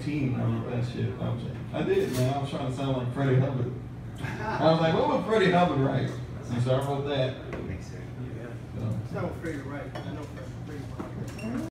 18 when I wrote that shit. I, I did, man. I was trying to sound like Freddie Hubbard. I was like, what would Freddie Hubbard write? And so I wrote that. Makes sense. Yeah. So. Freddie write. I know Freddie.